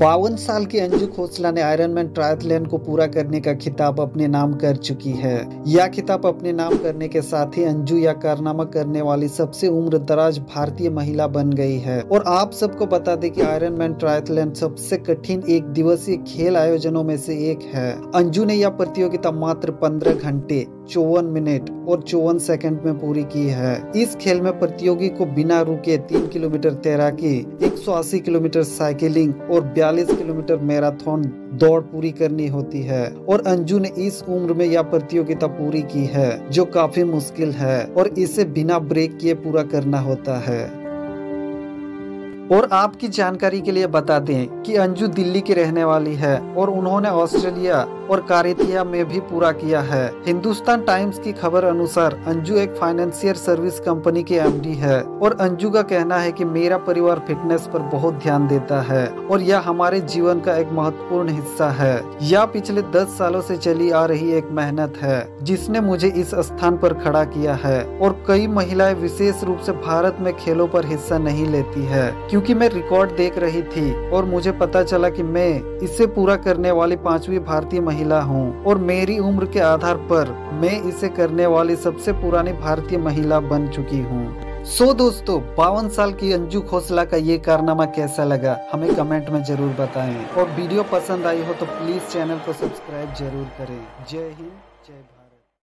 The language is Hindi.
बावन साल की अंजू खोसला ने आयरनमैन ट्रायथलॉन को पूरा करने का खिताब अपने नाम कर चुकी है। यह खिताब अपने नाम करने के साथ ही अंजू या कारनामा करने वाली सबसे उम्र दराज भारतीय महिला बन गई है। और आप सबको बता दें कि आयरनमैन ट्रायथलॉन सबसे कठिन एक दिवसीय खेल आयोजनों में से एक है। अंजू ने यह प्रतियोगिता मात्र पंद्रह घंटे चौवन मिनट और चौवन सेकंड में पूरी की है। इस खेल में प्रतियोगी को बिना रुके तीन किलोमीटर तैराकी 180 किलोमीटर साइकिलिंग और 42 किलोमीटर मैराथन दौड़ पूरी करनी होती है। और अंजू ने इस उम्र में यह प्रतियोगिता पूरी की है, जो काफ़ी मुश्किल है और इसे बिना ब्रेक किए पूरा करना होता है। और आपकी जानकारी के लिए बता दें कि अंजू दिल्ली की रहने वाली है और उन्होंने ऑस्ट्रेलिया और कारेथिया में भी पूरा किया है। हिंदुस्तान टाइम्स की खबर अनुसार, अंजू एक फाइनेंशियल सर्विस कंपनी की एमडी है और अंजू का कहना है कि मेरा परिवार फिटनेस पर बहुत ध्यान देता है और यह हमारे जीवन का एक महत्वपूर्ण हिस्सा है। यह पिछले दस सालों से चली आ रही एक मेहनत है, जिसने मुझे इस स्थान पर खड़ा किया है और कई महिलाएँ विशेष रूप से भारत में खेलों पर हिस्सा नहीं लेती है, क्योंकि मैं रिकॉर्ड देख रही थी और मुझे पता चला कि मैं इसे पूरा करने वाली पांचवी भारतीय महिला हूँ और मेरी उम्र के आधार पर मैं इसे करने वाली सबसे पुरानी भारतीय महिला बन चुकी हूँ। सो so, दोस्तों बावन साल की अंजू खोसला का ये कारनामा कैसा लगा हमें कमेंट में ज़रूर बताएँ। और वीडियो पसंद आई हो तो प्लीज़ चैनल को सब्सक्राइब ज़रूर करें। जय हिंद जय भारत।